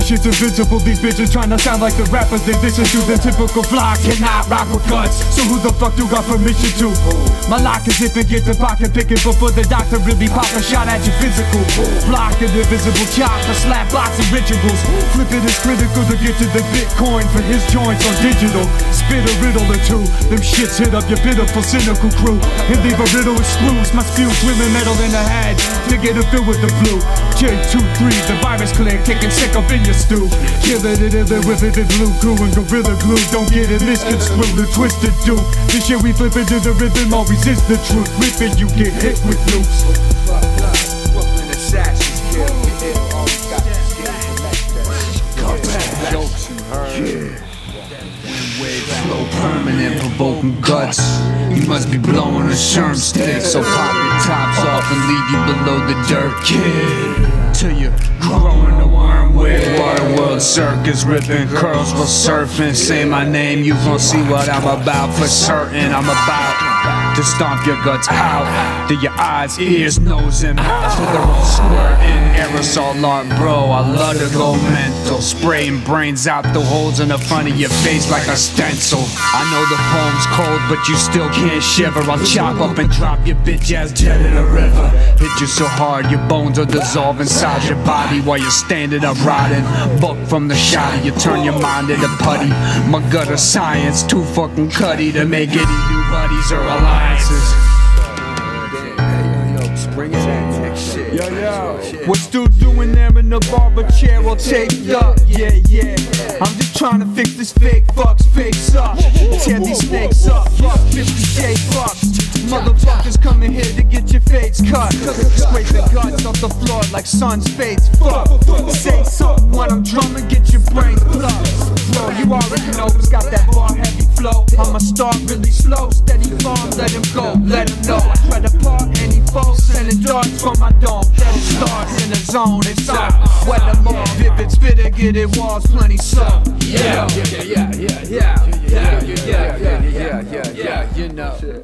shit's invisible. These bitches trying to sound like the rappers they listen to. The typical flock cannot rock with guts. So who the fuck you got permission to? My lock is if and get the pocket picking before the doctor really pop a shot at your physical. Block an invisible chop for slap boxing rituals. Flipping is critical to get to the Bitcoin for his joints on digital. Spit a riddle or two. Them shits hit up your pitiful cynical crew and leave a riddle with screws. My spew swimming metal in the head to get it filled with the flu. J23, the virus click, kicking sick up in your stew. Killing it in there with it in blue goo and gorilla glue. Don't get it misconstrued or twisted, dude. This shit we flip into the rhythm, always is the truth. Ripping, you get hit with nukes. Brooklyn assassins kill. Get ill, always got to Jokes you heard. Flow permanent, provoking guts. You must be blowing a sherm stick, so pop your tops off and leave you below the dirt, kid. Circus, ripping curls while surfing. Say my name, you gon' see what I'm about for certain. I'm about to stomp your guts out. To your eyes, ears, nose, and mouth. Till they're all squirting. Aerosol art, bro. I love to go mental. Spraying brains out the holes in the front of your face like a stencil. I know the poem's cold, but you still can't shiver. I'll chop up and drop your bitch ass dead in a river. Hit you so hard, your bones will dissolve inside your body while you're standing up rotting. Buck from the shot, you turn your mind into putty. My gutter science, too fucking cutty to make any new buddies or alliances. Bring in, next shit. Yo, yo, what's dude doing there in the barber chair all taped up? Yeah, yeah. I'm just trying to fix this fake fuck's face up. Tear these snakes up. Fuck 50k bucks. Motherfuckers coming here to get your face cut. Scrape the guts off the floor like sun's face. Fuck. Say something when I'm drumming, get your brains plugged. Bro, you already know who's got that bar heavy flow. I'ma start really slow, steady farm, let him go, let him know. I tread apart any foe, darts from my dome. Let it start in the zone, it's up. Weather more vivid, spitter, get it walls plenty so. Yeah, Yeah, yeah, yeah, yeah, yeah, yeah, yeah, yeah, yeah, yeah, yeah, you know.